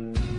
Mm-hmm.